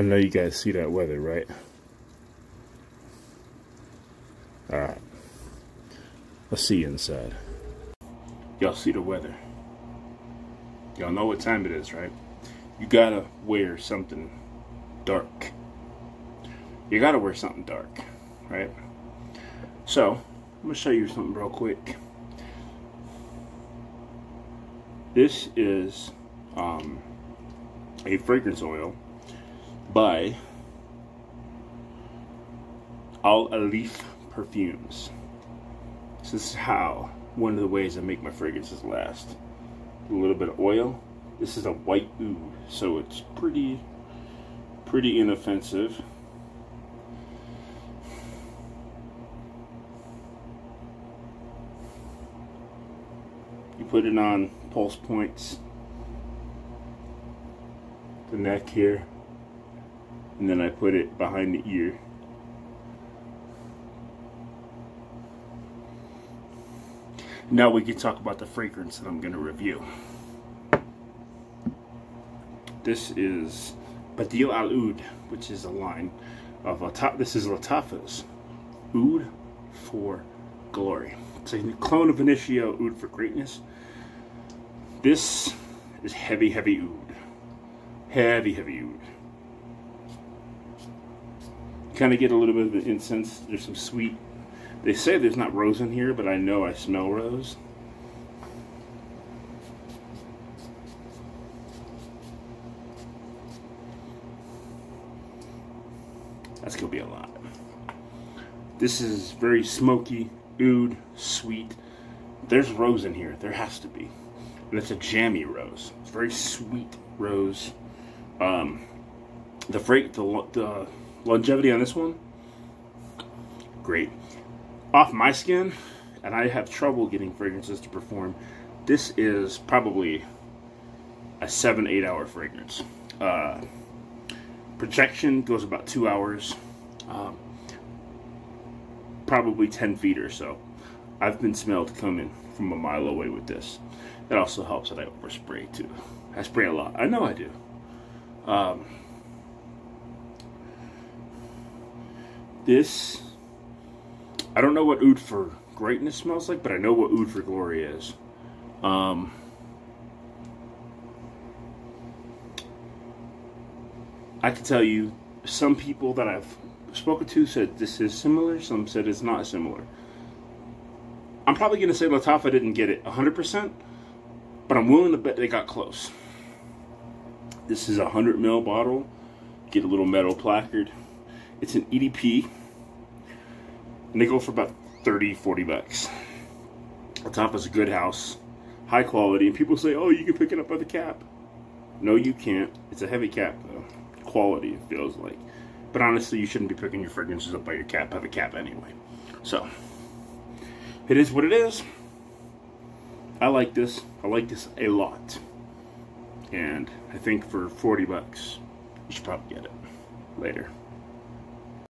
I know you guys see that weather, right? Alright. Let's see inside. Y'all see the weather. Y'all know what time it is, right? You gotta wear something dark. You gotta wear something dark, right? So, I'm gonna show you something real quick. This is um, a fragrance oil by Al Alif Perfumes. This is how, one of the ways I make my fragrances last. A little bit of oil. This is a white oud, so it's pretty, pretty inoffensive. You put it on pulse points, the neck here, and then I put it behind the ear. Now we can talk about the fragrance that I'm going to review. This is Badil Al Oud, which is a line of Lattafa. This is Lattafa's Oud for Glory. It's a clone of Initio Oud for Greatness. This is heavy, heavy oud. Heavy, heavy oud. Kind of get a little bit of an incense. There's some sweet. They say there's not rose in here, but I know I smell rose. That's going to be a lot. This is very smoky, oud, sweet. There's rose in here. There has to be and it's a jammy rose. It's very sweet rose. Um, the freight, the, the longevity on this one, great. Off my skin, and I have trouble getting fragrances to perform. This is probably a seven, eight hour fragrance. Uh, projection goes about two hours, um, probably 10 feet or so. I've been smelled coming from a mile away with this. It also helps that I overspray too. I spray a lot. I know I do. Um, this, I don't know what Oud for Greatness smells like, but I know what Oud for Glory is. Um, I can tell you, some people that I've spoken to said this is similar, some said it's not similar. I'm probably going to say Lattafa didn't get it 100%, but I'm willing to bet they got close. This is a 100 ml bottle. Get a little metal placard. It's an EDP. And they go for about 30, 40 bucks. Lattafa's a good house. High quality. And people say, oh, you can pick it up by the cap. No, you can't. It's a heavy cap, though. Quality, it feels like. But honestly, you shouldn't be picking your fragrances up by your cap, by the cap anyway. So, it is what it is. I like this. I like this a lot. And I think for 40 bucks, you should probably get it later.